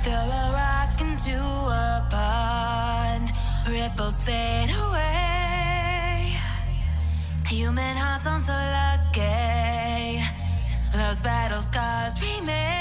Throw a rock into a pond, ripples fade away. Human hearts on Those battle scars remain.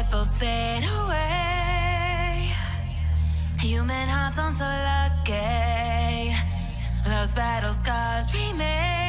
ripples fade away. Human hearts aren't so lucky. Those battle scars remain.